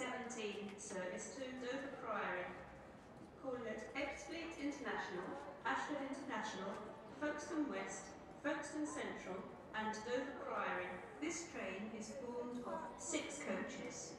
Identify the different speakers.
Speaker 1: 17 service to Dover Priory, calling at Ebbsfleet International, Ashford International, Folkestone West, Folkestone Central and Dover Priory. This train is formed of six coaches.